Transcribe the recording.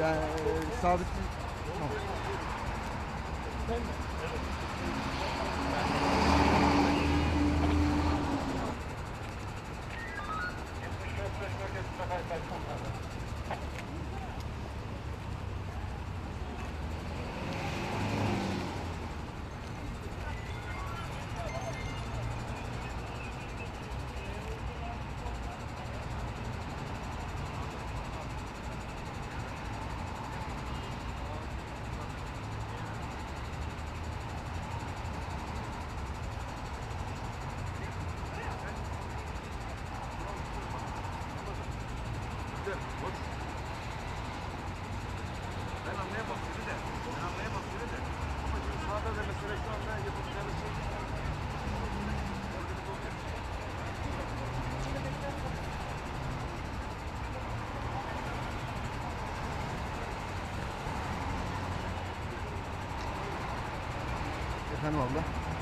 Yani e, sabit Tamam. Ben anlayamam seni de. Ben anlayamam seni de. Ama şimdi sağda da mesela şu anda yapacağımız şey... Efendim abla.